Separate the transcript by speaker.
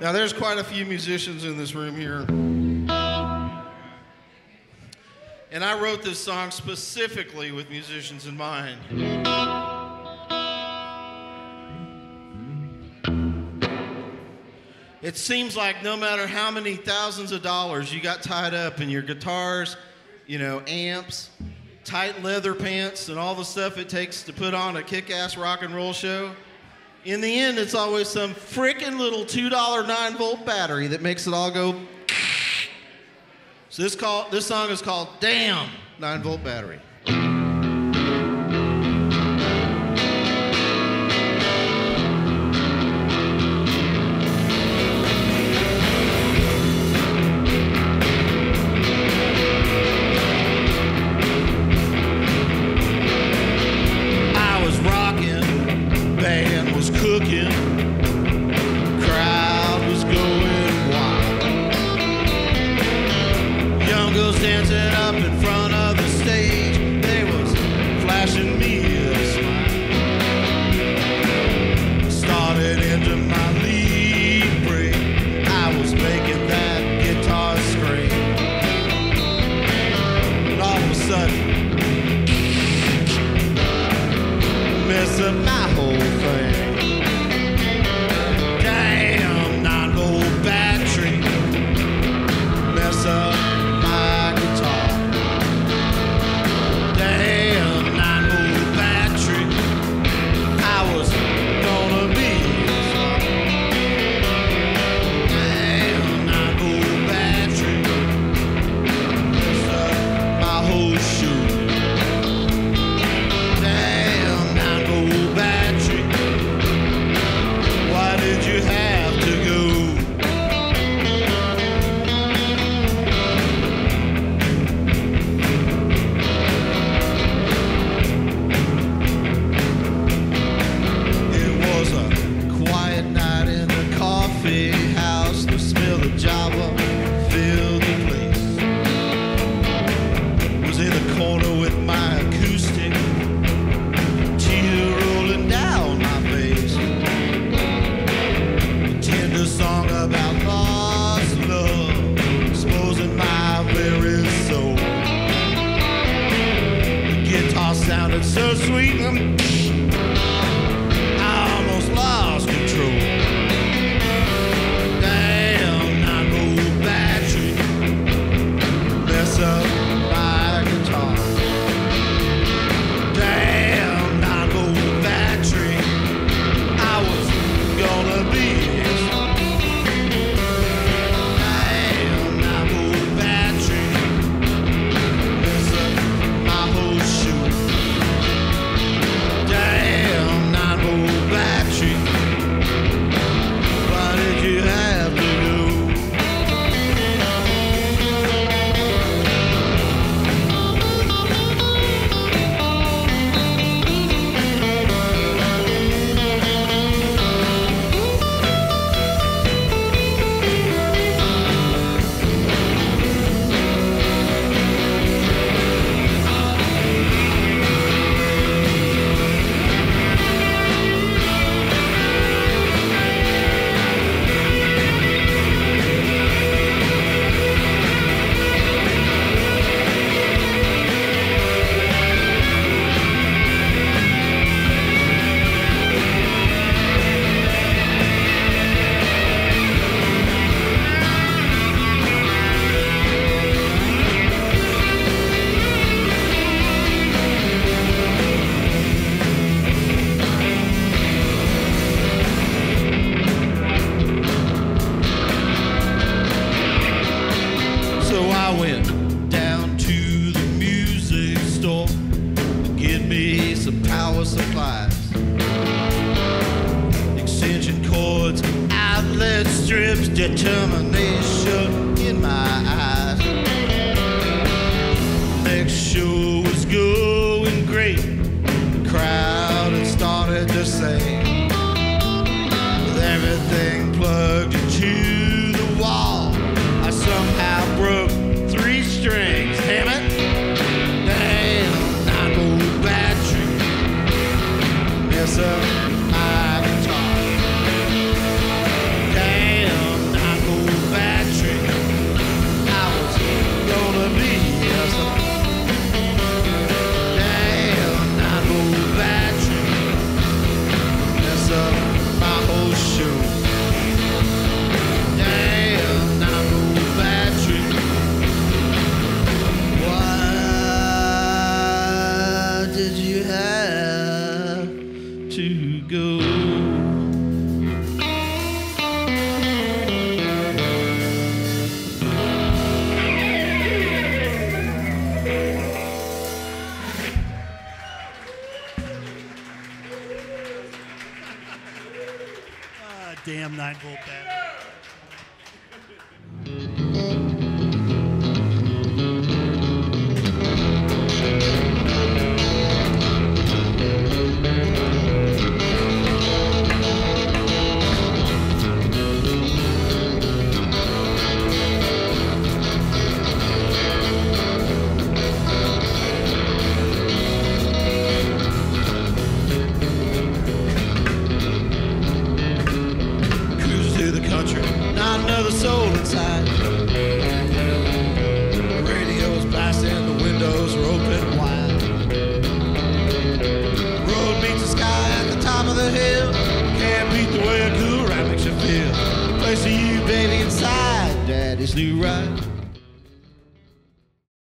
Speaker 1: Now, there's quite a few musicians in this room here. And I wrote this song specifically with musicians in mind. It seems like no matter how many thousands of dollars you got tied up in your guitars, you know, amps, tight leather pants, and all the stuff it takes to put on a kick ass rock and roll show, in the end, it's always some freaking little $2 9 volt battery that makes it all go. So this, call, this song is called Damn 9 Volt Battery. Mess up in front of the stage. They was flashing me a smile. Started into my leak I was making that guitar screen But all of a sudden Missing my whole thing. Sounded so sweet, I went down to the music store to get me some power supplies. Extension cords, outlet strips, determination in my eyes. Next show was going great. The crowd had started to sing. With everything plugged into Mess
Speaker 2: nine volt battery.
Speaker 1: The way